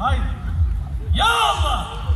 Haydi. Ya Allah!